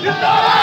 Zindabad!